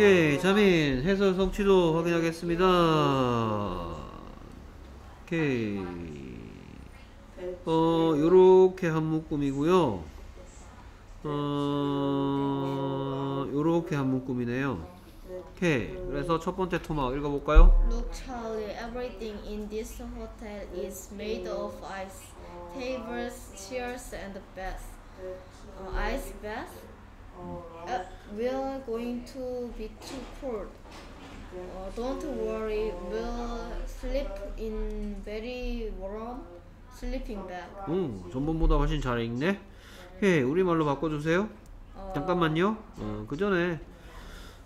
오케이 자민 해설 성취도 확인하겠습니다 오케이 어 요렇게 한 묶음이고요 어 요렇게 한 묶음이네요 오케이 그래서 첫 번째 토막 읽어볼까요? Look, Charlie, everything in this hotel is made of ice. Tables, chairs, and beds. Uh, ice bath? Uh, we're going to be too cold. Uh, don't worry, we'll sleep in very warm sleeping bag. 응 전번보다 훨씬 잘 읽네 오케이 우리말로 바꿔주세요 어, 잠깐만요. 어, 그 전에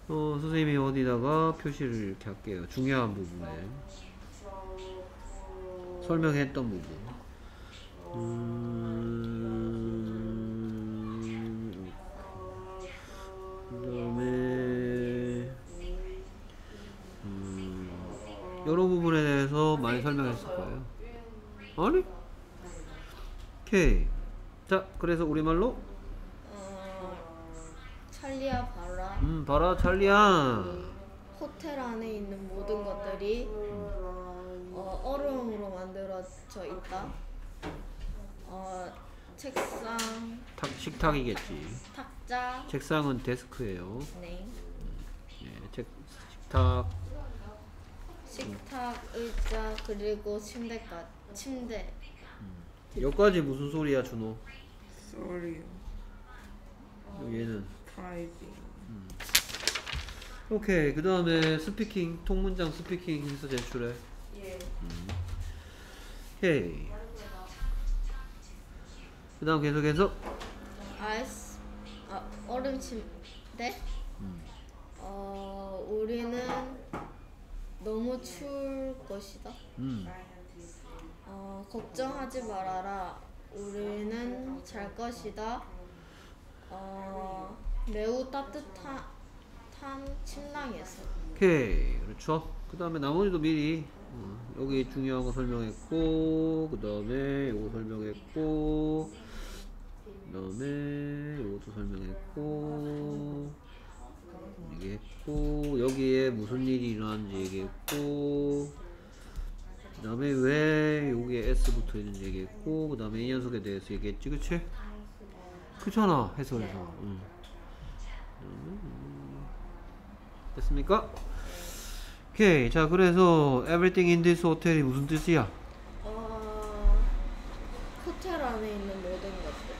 어, 선생님이 어디다가 표시를 이렇게 할게요. 중요한 부분에 설명했던 부분. 음, 여러 부분에 대해서 많이 설명했을 거예요. 아니? 오케이. 자, 그래서 우리말로 어, 찰리야 봐라. 음, 봐라 찰리야. 호텔 안에 있는 모든 것들이 어, 얼음으로 만들어져 있다. 어, 책상, 탁, 식탁이겠지. 탁자, 책상은 데스크예요. 네, 예, 책, 식탁. 식탁, 의자 그리고 침대까 침대. 여기까지 무슨 소리야, 준호? Sorry, 얘는. driving. OK. 그 다음에 스피킹, 통문장 스피킹 해서 제출해. 예. 오케이. 그 다음 계속해서. ice, 아, 얼음 침대. 어, 우리는 너무 추울 것이다. 음, 어, 걱정하지 말아라. 우리는 잘 것이다. 어, 매우 따뜻한 탄 침낭에서. 오케이. 그렇죠. 그 다음에 나머지도 미리. 어, 여기 중요한 거 설명했고, 그 다음에 요거 설명했고, 그 다음에 요것도 설명했고, 얘기했고, 여기에 무슨 일이 일어났는지 얘기했고, 그 다음에 왜 여기에 S 붙어 있는지 얘기했고, 그 다음에 이 녀석에 대해서 얘기했지, 그치? 그렇잖아, 해설에서. 응. 됐습니까? 오케이. 자, 그래서 everything in this hotel이 무슨 뜻이야? 어, 호텔 안에 있는 모든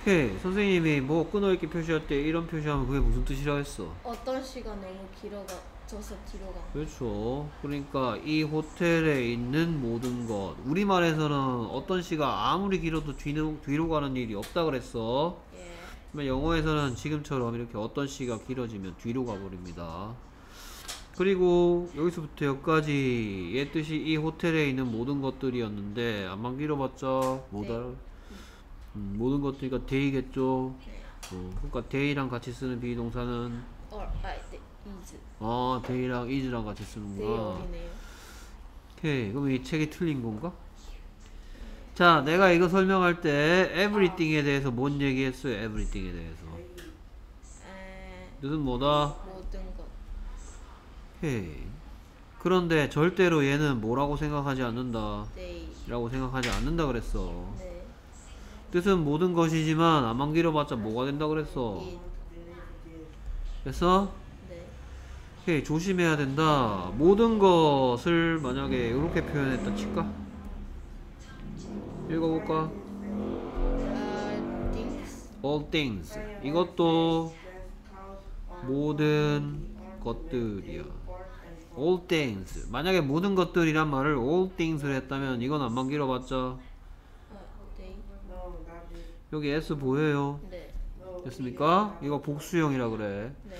오케이. 선생님이 뭐 끊어읽기 표시할 때 이런 표시하면 그게 무슨 뜻이라 했어? 어떤 시가 너무 길어져서 뒤로 가. 그렇죠. 그러니까 이 호텔에 있는 모든 것. 우리말에서는 어떤 시가 아무리 길어도 뒤로, 뒤로 가는 일이 없다 그랬어. 예. 영어에서는 지금처럼 이렇게 어떤 시가 길어지면 뒤로 가버립니다. 그리고 여기서부터 여기까지 얘 뜻이 이 호텔에 있는 모든 것들이었는데 안만 길어봤자 못 네. 알아. 음, 모든 것들이니까 데이겠죠. 네. 어, 그러니까 데이랑 같이 쓰는 비동사는 어, 아, 네, is. 아 they랑 is랑 같이 네, 쓰는구나. 여기네요. 오케이 그럼 이 책이 틀린 건가? 자 내가 이거 설명할 때 everything에 대해서 뭔 얘기했어요? everything에 대해서 에, 뜻은 뭐다? 모든 것. 오케이 그런데 절대로 얘는 뭐라고 생각하지 않는다 네. 라고 생각하지 않는다 그랬어 네. 뜻은 모든 것이지만 안만 길어봤자 뭐가 된다 그랬어 이, 그래서 네. 오케이 조심해야 된다 모든 것을 만약에 이렇게 표현했다 칠까? 읽어볼까? 아, things. all things 이것도 모든 것들이야 all things 만약에 모든 것들이란 말을 all things를 했다면 이건 안만 길어봤자. 여기 s 보여요 네. 됐습니까? 이거 복수형이라 그래 네.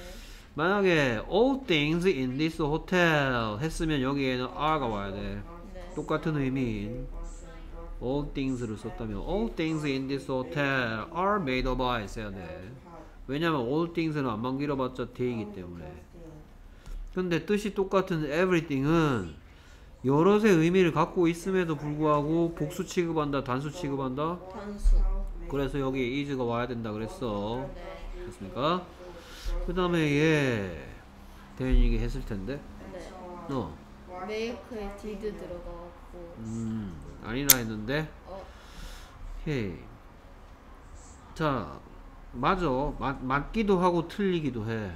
만약에 all things in this hotel 했으면 여기에는 are가 와야 돼 네. 똑같은 의미인 all things를 썼다면 all things in this hotel are made of ice 해야 돼 왜냐면 all things는 안만 길어봤자 데이기 때문에 근데 뜻이 똑같은 everything은 여럿의 의미를 갖고 있음에도 불구하고 복수 취급한다 단수 취급한다 단수. 그래서 여기 is가 와야 된다 그랬어 네. 됐습니까? 그 다음에 얘 대현이 이게 했을 텐데. 네. 어. make에 did 들어가고 음, 아니라 했는데. 어 오케이. 자, 맞아. 맞, 맞기도 하고 틀리기도 해.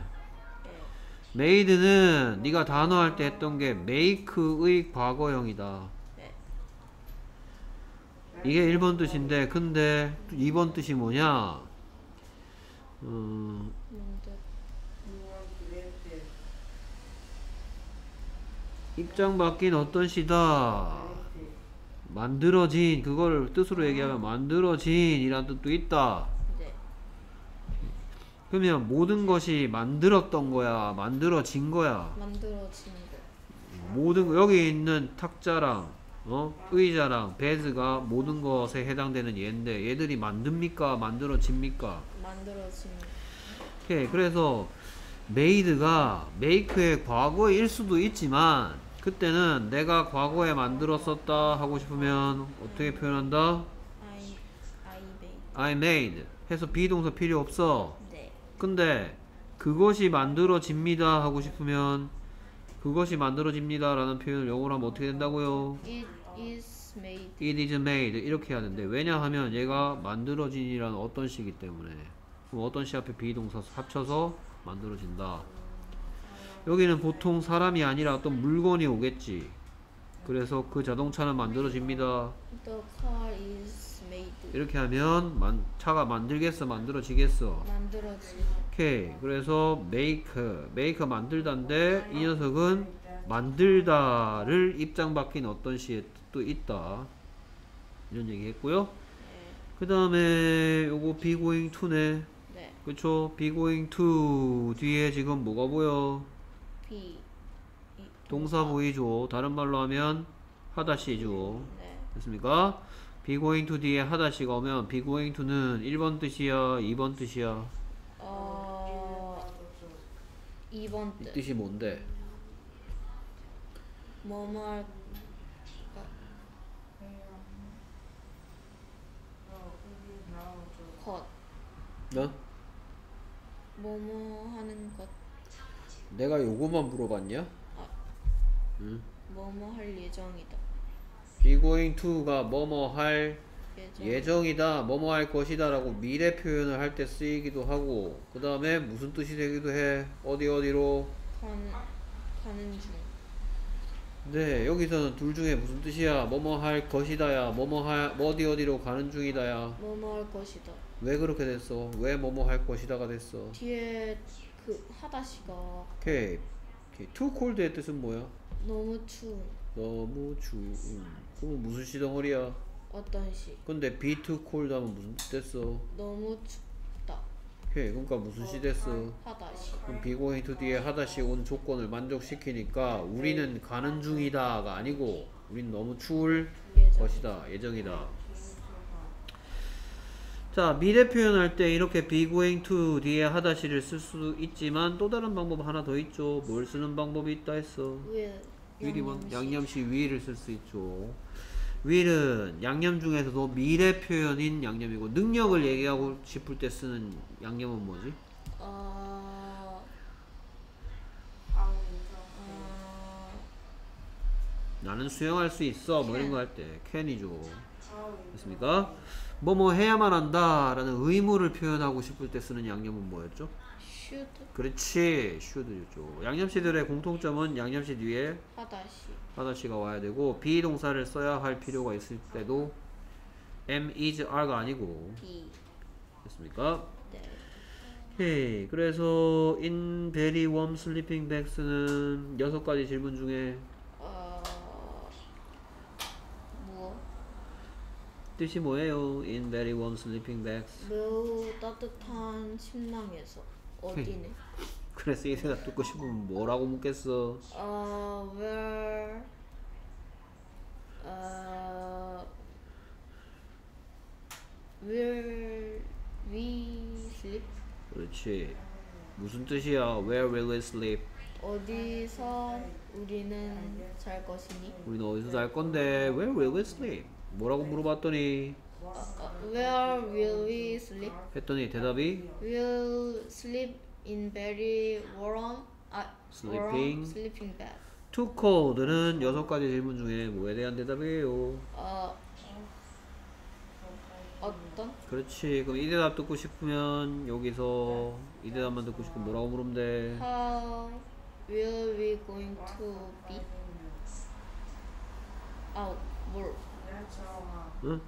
네. made는 네가 단어 할 때 했던 게 make의 과거형이다. 네. 이게 1번 뜻인데 근데 2번 뜻이 뭐냐? 음? 입장 바뀐 어떤 시다. 만들어진 그걸 뜻으로 얘기하면 만들어진 이란 뜻도 있다. 네. 그러면 모든 것이 만들었던 거야, 만들어진 거야. 만들어진 거. 모든 거- 여기 있는 탁자랑 어? 의자랑 bed가 모든 것에 해당되는 얘인데 얘들이 만듭니까? 만들어집니까? 만들어진 거. 오케이. 그래서 made가 make의 과거일 수도 있지만 그때는 내가 과거에 만들었었다 하고 싶으면 어떻게 표현한다? I I made. I made 해서 be동사 필요 없어. 네. 근데 그것이 만들어집니다 하고 싶으면 그것이 만들어집니다 라는 표현을 영어로 하면 어떻게 된다고요? It is made. It is made 이렇게 해야 되는데 왜냐하면 얘가 만들어진이라는 어떤 시기 때문에 그럼 어떤 시 앞에 비동사 합쳐서 만들어진다 여기는 보통 사람이 아니라 어떤 물건이 오겠지 그래서 그 자동차는 만들어집니다 The car is made. 이렇게 하면 만- 차가 만들겠어 만들어지겠어 만들어진. 오케이 그래서 make make 만들다인데 이 녀석은 만들다를 입장 바뀐 어떤 시에 뜻도 있다. 이런 얘기 했고요. 네. 그 다음에 요거 be going to네. 네. 그쵸? be going to 뒤에 지금 뭐가 보여? 동사 보이죠? 다른 말로 하면 하다시죠. 네. 됐습니까? be going to 뒤에 하다시가 오면 be going to는 1번 뜻이야 2번 뜻이야? 어. 2번 이 뜻. 뜻이 뭔데 뭐뭐 할 것. 어? 뭐뭐 하는 것. 내가 요거만 물어봤냐? 아. 응? 뭐뭐 할 예정이다. be going to가 뭐뭐 할 예정. 예정 이다, 뭐뭐 할 것이다 라고 미래 표현을 할 때 쓰이기도 하고 그 다음에 무슨 뜻이 되기도 해? 어디 어디로? 가는 가는 중. 네 여기서는 둘 중에 무슨 뜻이야? 뭐뭐 할 것이다야 뭐뭐 할 어디 어디로 가는 중이다야. 뭐뭐 할 것이다. 왜 그렇게 됐어? 왜 뭐뭐 할 것이다가 됐어? 뒤에 그 하다시가. OK. OK. Too cold의 뜻은 뭐야? 너무 추운. 너무 추 음. 그럼 무슨 시덩어리야 어떤 시. 근데 be too cold 하면 무슨 뜻 됐어? 너무 춥다. 오케이 그러니까 무슨 시 됐어? 하다 시. 그럼 be going to 뒤에 하다 시 온 조건을 만족시키니까 우리는 가는 중이다가 아니고 우린 너무 추울 예정. 것이다. 예정이다. 자 미래 표현할 때 이렇게 be going to 뒤에 하다시를 쓸 수 있지만 또 다른 방법 하나 더 있죠. 뭘 쓰는 방법이 있다 했어? 위 위리 뭐 양념시 위를 쓸 수 있죠 will은 양념 중에서도 미래 표현인 양념이고 능력을 얘기하고 싶을 때 쓰는 양념은 뭐지? 어. 어. 나는 수영할 수 있어 뭐 이런 거 할때 can이죠 됐습니까? 뭐뭐 해야만 한다 라는 의무를 표현하고 싶을 때 쓰는 양념은 뭐였죠? Should 그렇지 should였죠 양념시들의 공통점은 양념시 뒤에 하다시. 하다시가 와야 되고 비동사를 써야 할 필요가 있을 때도 am, is, are가 아니고 be. 됐습니까? 네. 오케이 그래서 in very warm sleeping bags는 여섯 가지 질문 중에 어. 무엇? 뜻이 뭐예요? in very warm sleeping bags 매우 따뜻한 침낭에서 어디네? 그래서 이 대답 듣고 싶으면 뭐라고 묻겠어? 어, where 어, will we sleep? 그렇지 무슨 뜻이야? Where will we sleep? 어디서 우리는 잘 것이니? 우리는 어디서 잘 건데 Where will we sleep? 뭐라고 물어봤더니 where will we sleep? 했더니 대답이 We'll sleep in very warm. 아, sleeping. sleeping bag. too cold는 여섯 가지 질문 중에 뭐에 대한 대답이에요? 어 어떤 그렇지. 그럼 이 대답 듣고 싶으면 여기서 이 대답만 듣고 싶으면 뭐라고 물으면 돼? How will we going to be? 아, 뭘? 응?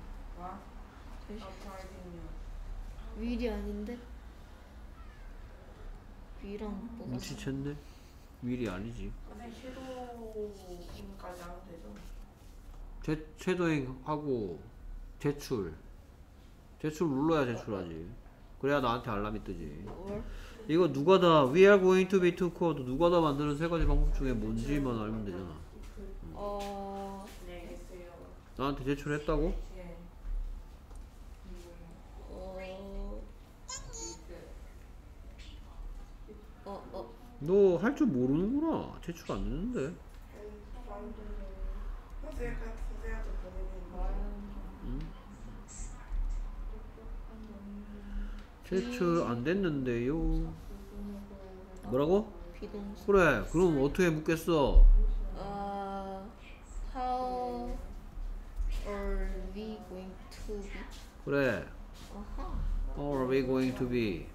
Will이 아닌데? will랑 뭐가 눈치챘네? 미리 아니지. 섀도우까지 하면 되죠? 제, 섀도잉 하고 제출. 제출 눌러야 제출하지. 그래야 나한테 알람이 뜨지. 뭘? 이거 누가 다 we are going to be too cold 누가 다 만드는 세 가지 방법 중에 뭔지만 알면 되잖아. 어, 계세요. 나한테 제출했다고? 예. 어, 어, 어, 너 할 줄 모르는구나. 제출 안 보내는 거. 제출 안 됐는데요. 뭐라고? 비동사. 그래. 그럼 어떻게 묻겠어? 어, how are we going to be? 그래. 어허. How are we going to be?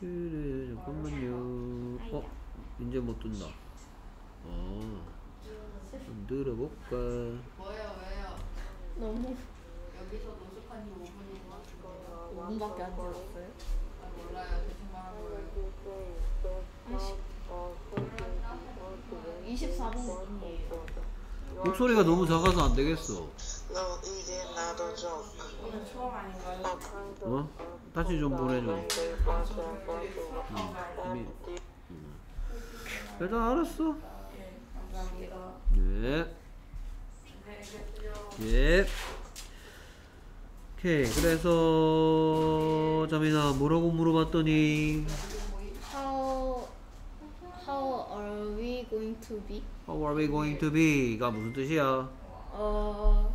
그래, 잠깐만요. 어, 이제 못 뜬다. 어, 좀 들어볼까? 뭐예요, 왜요? 너무 여기서 노숙한 지 5분인 것 같은데요. 5분밖에 안 지났어요. 아, 몰라요. 대충 말한 거예요. 한 24분. 목소리가 너무 작아서 안 되겠어. A joke. 오늘 처음 아닌가요? 어? 다시 좀 보내줘. 감사합니다. 미, 음. 일단 알았어. 예. 예. 예. 오케이. 그래서 자민아 뭐라고 물어봤더니 How how are we going to be? How are we going to be?가 무슨 뜻이야? 어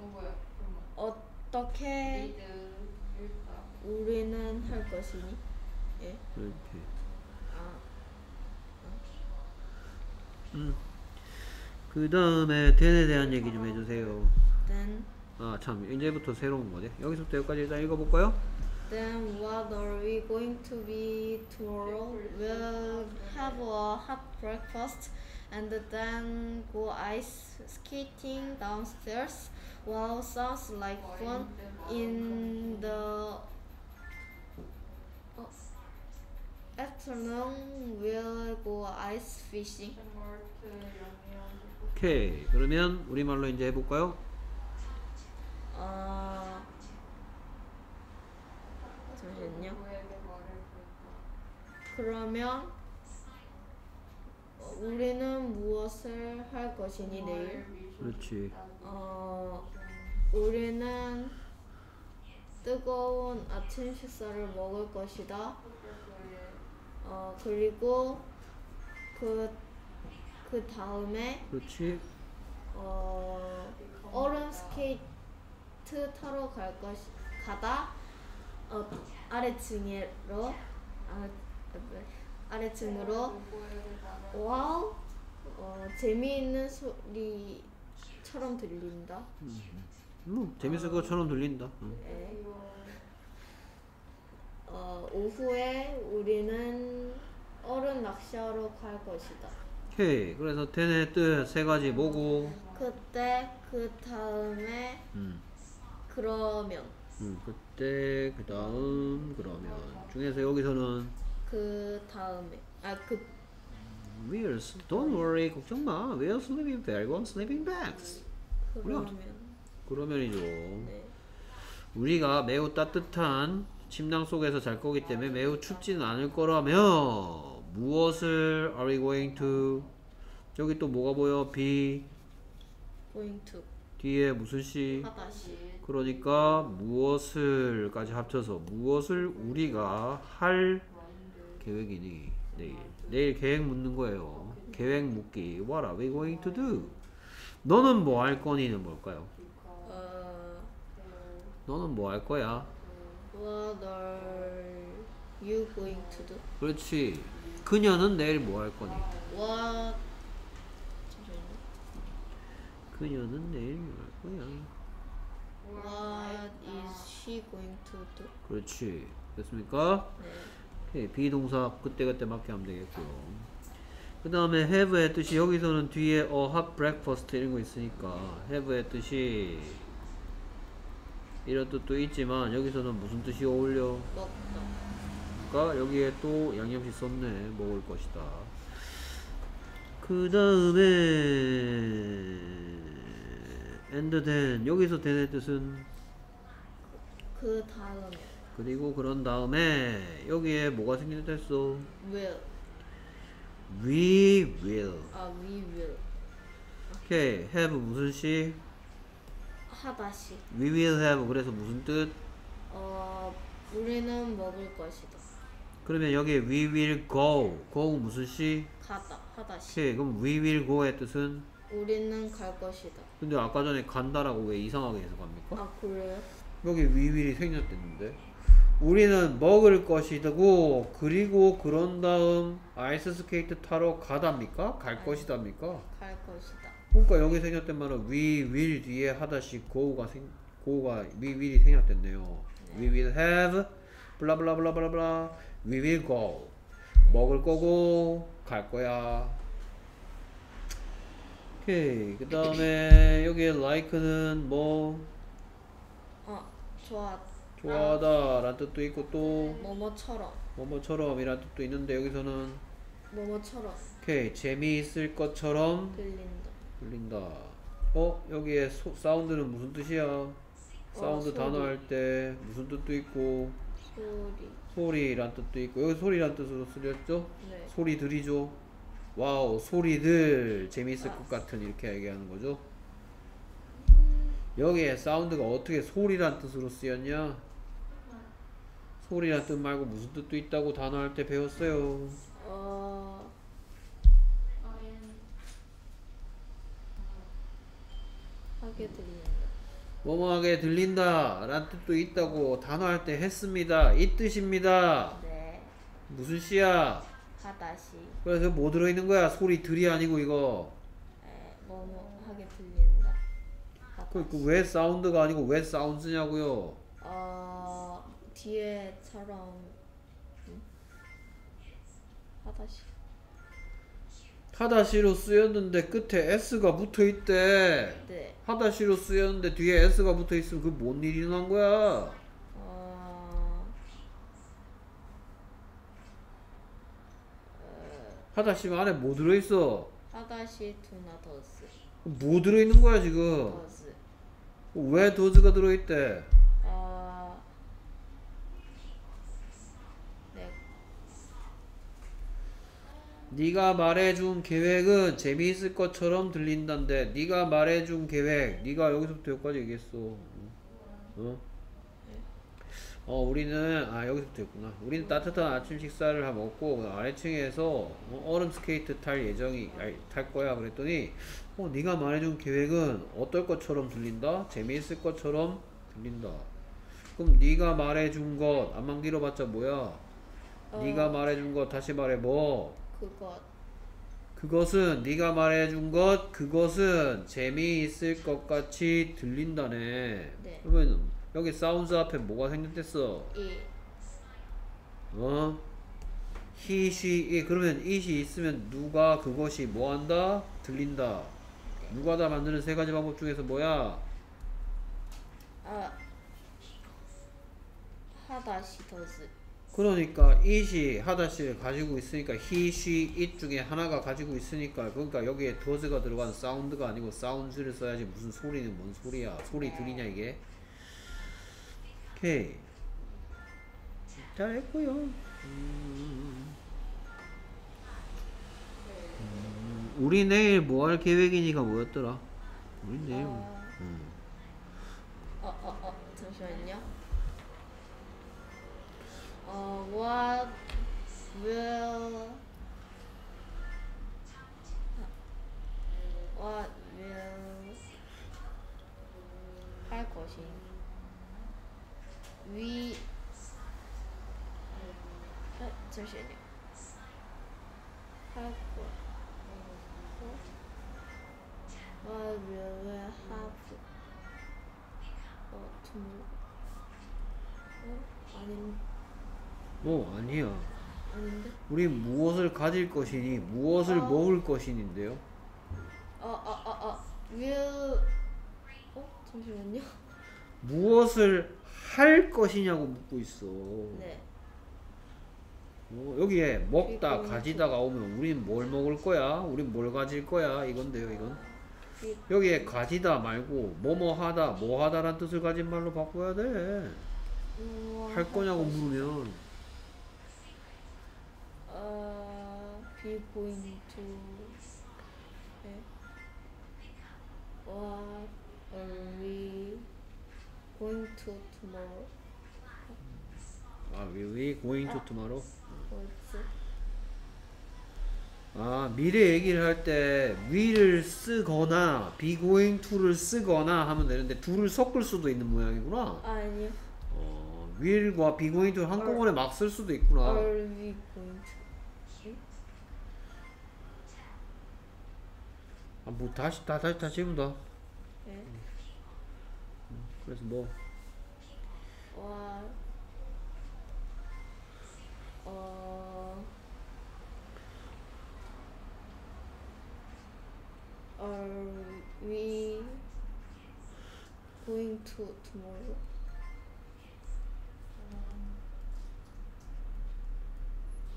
어, 뭐야? 그럼 어떻게 우리는 할 것이니? 예. 이렇게. 아 음. 그 다음에 then에 대한 얘기 좀 해주세요. then 아참 이제부터 새로운 거네. 여기서부터 여기까지 일단 읽어볼까요? then what are we going to be tomorrow? We'll have a hot breakfast and then go ice skating downstairs. Wow, sounds like fun. In the uh, afternoon, we'll go ice fishing. 샘월트 영영 오케이. 그러면 우리말로 이제 해볼까요? 어 잠시만요. 누구에게 말을 걸까? 그러면 어, 우리는 무엇을 할 것이니 내일? 그렇지. 어 우리는 뜨거운 아침 식사를 먹을 것이다. 어 그리고 그 그 다음에 그렇지. 어 얼음 스케이트 타러 갈 것이 가다 어 아래층으로 아, 네. 아래층으로 와우 어 재미있는 소리처럼 들린다. 뭐 재밌을 것처럼 들린다. 응. 네. 어 오후에 우리는 얼음 낚시하러 갈 것이다. 오케이. 그래서 then의 뜻세 가지 뭐고? 그때 그 다음에 음. 그러면 음, 그때 그 다음 그러면 중에서 여기서는 그 다음에 아그 We're don't worry 걱정 마. We're sleeping very well sleeping bags. 그러면 그러면이죠. 네. 우리가 매우 따뜻한 침낭 속에서 잘 거기 때문에 매우 춥지는 않을 거라며 무엇을 are we going to 저기 또 뭐가 보여? be going to 뒤에 무슨 시? 하다시 그러니까 무엇을까지 합쳐서 무엇을 우리가 할 계획이니 내일 내일 계획 묻는 거예요 계획 묻기 What are we going to do? 너는 뭐 할 거니는 뭘까요? 어 너는 뭐 할 거야? what are you going to do? 그렇지. 그녀는 내일 뭐 할 거니? What? 그녀는 내일 뭐할 거야? What is she going to do? 그렇지. 됐습니까? 네. 오케이. 비동사 그때그때 맞게 하면 되겠고요. 그 다음에 have의 뜻이 여기서는 뒤에 a hot breakfast 이런 거 있으니까 have의 뜻이 이런 뜻도 있지만 여기서는 무슨 뜻이 어울려? 먹다. 그러니까 여기에 또 양념시 썼네 먹을 것이다 그 다음에 and then 여기서 then의 뜻은 그 다음에 그리고 그런 다음에 여기에 뭐가 생긴다 했어 will. we will 아, we will. 오케이 have 무슨 시 하다시. we will have 그래서 무슨 뜻 어, 우리는 먹을 것이다. 그러면 여기 we will go go 무슨 시 가다. 하다시. 오케이 그럼 we will go의 뜻은 우리는 갈 것이다. 근데 아까 전에 간다라고 왜 이상하게 해석합니까? 아, 그래요? 여기 we will이 생략됐는데 우리는 먹을 것이고 그리고 그런 다음 아이스 스케이트 타러 가답니까? 갈 것이답니까? 갈 것이다. 그러니까 여기 생략된 말은 we will 뒤에 하다시 go가 생 go가 we will이 생략됐네요. we will have blah blah blah blah we will go 먹을 거고 갈 거야. 오케이 그 다음에 여기 like는 뭐 어, 좋아. 좋아하다 라는 뜻도 있고 또 뭐뭐처럼. 뭐뭐처럼 이라는 뜻도 있는데 여기서는 뭐뭐처럼 오케이 재미있을 것처럼 들린다. 들린다 어? 여기에 소, 사운드는 무슨 뜻이야? 사운드 소리. 단어 할 때 무슨 뜻도 있고 소리. 소리란 뜻도 있고 여기 소리란 뜻으로 쓰였죠? 네. 소리들이죠 wow 소리들 재미있을 것 같은 이렇게 얘기하는 거죠 여기에 sound가 어떻게 소리란 뜻으로 쓰였냐 소리란 뜻 말고 무슨 뜻도 있다고 단어 할 때 배웠어요 어, 하게 들린다. 뭐뭐하게 들린다 라는 뜻도 있다고 단어 할 때 했습니다 이 뜻입니다 네. 무슨 시야 하다시. 그래서 뭐 들어있는 거야 소리 들이 아니고 이거 에, 뭐뭐 하게 들린다. 그, 그 왜 사운드가 아니고 왜 사운드냐고요 어, 뒤에처럼 음? 하다시. 하다시로 쓰였는데 끝에 S가 붙어 있대. 네. 하다시로 쓰였는데 뒤에 S가 붙어 있으면 그게 뭔 일이 일어난 거야? 어, 하다시 안에 뭐 들어있어? 하다시 두나 더스. 뭐 들어있는 거야 지금? 더스. 왜 도즈가 들어있대? 어, 네. 네가 말해준 계획은 재미있을 것처럼 들린다는데 네가 말해준 계획 네가 여기서부터 여기까지 얘기했어. 어? 어 우리는 아 여기서부터 했구나. 우리는 따뜻한 아침 식사를 하 먹고 아래층에서 어, 얼음 스케이트 탈 예정이 아니, 탈 거야 그랬더니 어 네가 말해준 계획은 어떨 것처럼 들린다? 재미있을 것처럼 들린다. 그럼 네가 말해준 것 안만 길어봤자 뭐야? 네가 말해준 것 다시 말해 뭐 그것. 그것은 네가 말해준 것 그것은 재미있을 것 같이 들린다네. 네. 그러면 여기 사운드 앞에 뭐가 생겼댔어? 이. 어? he, she, it. 그러면 it이 있으면 누가 그것이 뭐한다? 들린다. 누가 다 만드는 세 가지 방법 중에서 뭐야? 아. 하다시 더스. 그러니까 it이 하다시를 가지고 있으니까 he, she, it 중에 하나가 가지고 있으니까 그러니까 여기에 does가 들어간 사운드가 아니고 사운드를 써야지 무슨 소리는 뭔 소리야. 소리 들리냐 이게? 오케이. 잘했고요. 음. 음, 우리 내일 뭐 할 계획이니까 뭐였더라? 우리 내일 어, 음. 어, 어, 어, 잠시만요. 어, what will what will 할 것이 we 잠시만요. have what will we have 어 tomorrow 어 아닌 뭐 아니야. 아닌데 우리 무엇을 가질 것이니 무엇을 어. 먹을 것이니인데요. 어어 어 어 will 어 잠시만요. 무엇을 할 것이냐고 묻고 있어. 네 어, 여기에 먹다 가지다가 오면 우린 뭘 먹을 거야? 우린 뭘 가질 거야? 이건데요, 이건. 이- 여기에 가지다 말고 뭐뭐 하다, 뭐 하다 란 뜻을 가진 말로 바꿔야 돼. 우와, 할 거냐고 물으면 어 be going to 네. what are we going to tomorrow 아, will we going to tomorrow? 뭐지 아, 미래 얘기를 할때 will을 쓰거나 be going to를 쓰거나 하면 되는데 둘을 섞을 수도 있는 모양이구나. 아니요 어, will과 be going to 한꺼번에 막 쓸 수도 있구나. are we 아, 뭐 다시 다 다시 다시 해본다. 네. 그래서 뭐 what 어 are we going to tomorrow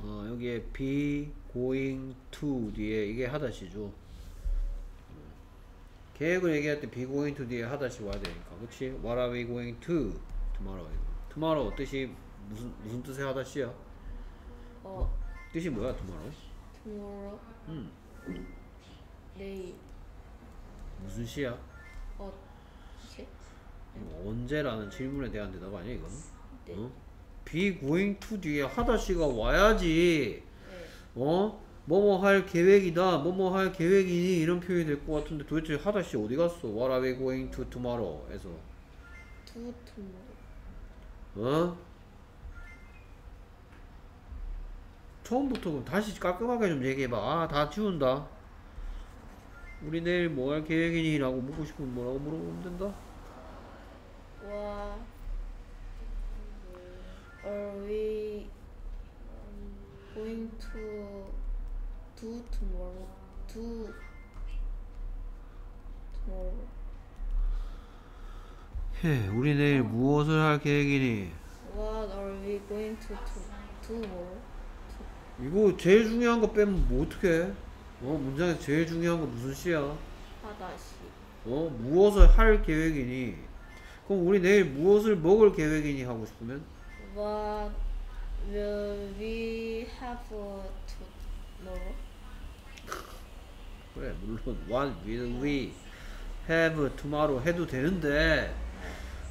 어, 여기에 be going to 뒤에 이게 하다시죠. 계획을 얘기할 때 be going to 뒤에 하다시 와야 되니까, 그렇지? What are we going to tomorrow? tomorrow 뜻이 무슨 무슨 뜻의 하다시야? 어 뜻이 뭐야, tomorrow? tomorrow 음, 내일 무슨 시야? 어 제? 뭐 언제라는 질문에 대한 대답 아니야 이거는? 네. 어? be going to 뒤에 하다시가 와야지. 네. 어? 뭐뭐 할 계획이다, 뭐뭐 할 계획이니 이런 표현이 될 것 같은데 도대체 하다시 어디 갔어? What are we going to tomorrow? 에서 to tomorrow 어? 처음부터 그럼 다시 깔끔하게 좀 얘기해봐. 아, 다 지운다. 우리 내일 뭐 할 계획이니? 라고 묻고 싶으면 뭐라고 물어보면 된다? What are we going to do tomorrow? Do tomorrow. 해, 우리 내일 무엇을 할 계획이니? What are we going to do tomorrow? 이거 제일 중요한 거 빼면 뭐 어떡해? 어, 문장에서 제일 중요한 거 무슨 시야? 하다시. 어, 무엇을 할 계획이니? 그럼 우리 내일 무엇을 먹을 계획이니 하고 싶으면? What will we have tomorrow? 그래, 물론 what will we have tomorrow 해도 되는데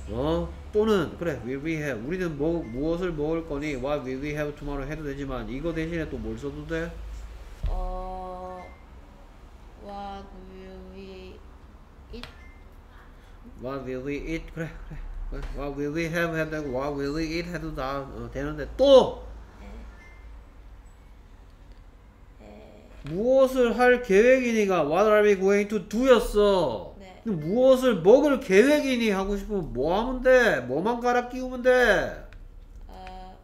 어? 또는 그래, will we have 우리는 뭐, 무엇을 먹을 거니? what will we have tomorrow 해도 되지만 이거 대신에 또 뭘 써도 돼? 어, what will we eat? what will we eat? 그래, 그래. 그래. what will we have 해도 되고 what will we eat 해도 다 어, 되는데 또 에, 무엇을 할 계획이니가 what are we going to do였어. 네. 무엇을 먹을 계획이니 하고 싶으면 뭐 하면 돼? 뭐만 갈아 끼우면 돼? 어,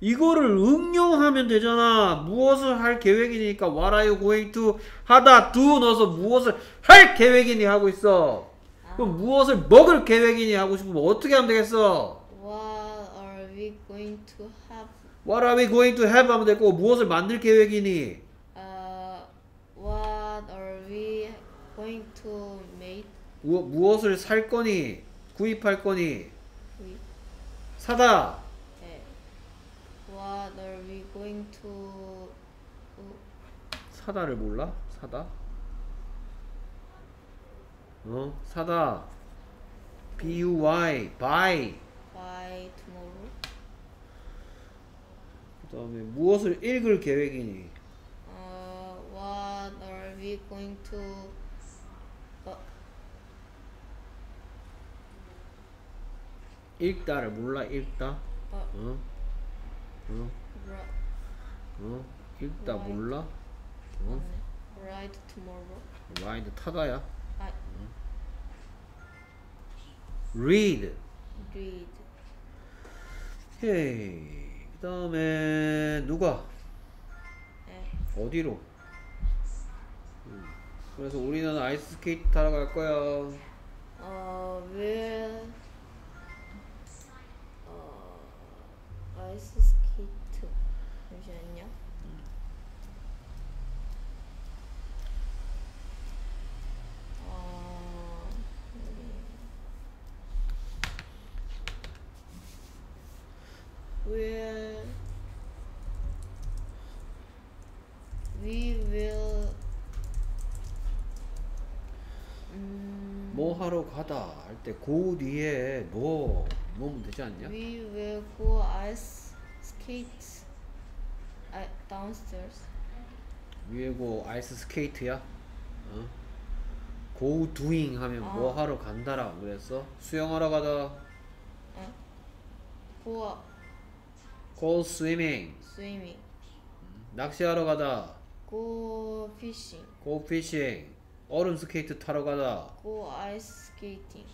이거를 응용하면 되잖아. 무엇을 할 계획이니까 what are you going to 하다 do 넣어서 무엇을 할 계획이니 하고 있어. 그럼 무엇을 먹을 계획이니 하고 싶으면 어떻게 하면 되겠어? what are we going to have? What are we going to have 하면 되고 무엇을 만들 계획이니? 무, 무엇을 살 거니? 구입할 거니? We, 사다. 에, what are we going to? 어, 사다를 몰라? 사다? 어? 사다. B-U-Y. buy. by tomorrow? 그 다음에 무엇을 읽을 계획이니? 어, what are we going to? 어, 읽다를 몰라? 읽다? 어, 어? 어? 라- 어? 읽다 Ride. 몰라? 어? Ride tomorrow. 라이드 타다야 아, read read. 오케이 그 다음에 누가 에, 어디로 음. 그래서 우리는 아이스 스케이트 타러 갈 거야 어, will 아이스 스케이트. 잠시만요. 어, will we will 음, 뭐 하러 가다 할 때 고 뒤에 뭐 뭐면 되지 않냐? We will go ice skate uh, downstairs. 위에 고 아이스 스케이트야? 어? go doing 하면 아. 뭐 하러 간다라 그랬어? 수영하러 가다 Go go swimming swimming. 낚시하러 가다 Go fishing. go fishing 얼음 스케이트 타러 가다 Go ice skating.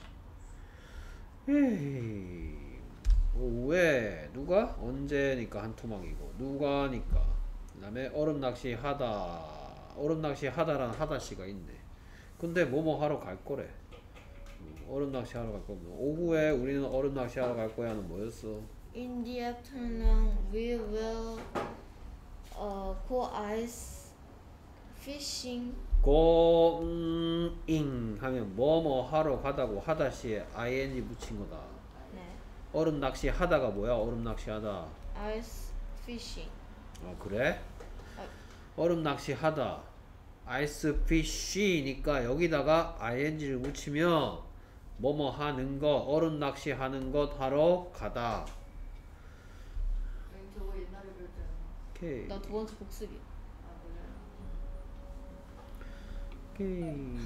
에이 어, 왜? 누가? 언제니까 한 토막이고. 누가니까. 그 다음에 얼음 낚시 하다. 얼음 낚시 하다라는 하다씨가 있네. 근데 뭐뭐 하러 갈 거래. 음, 얼음 낚시 하러 갈 거면 오후에 우리는 얼음 낚시 하러 갈 거야는 뭐였어? In the afternoon, we will uh, go ice fishing. Going 하면 뭐뭐 하러 가다고 하다씨에 ing 붙인 거다 네. 얼음 낚시 하다가 뭐야 얼음 낚시 하다 Ice fishing. 어 그래? 아. 얼음 낚시 하다 아이스 피쉬니까 여기다가 ing를 붙이면 뭐뭐 하는 거 얼음 낚시 하는 것 하러 가다 여기 저거 옛날에 배웠잖아. 오케이 나두 번째 복습이. 아 그래. 오케이? 마인드.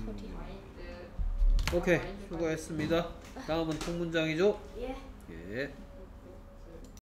오케이 수고했습니다 다음은 통문장이죠? 예. 예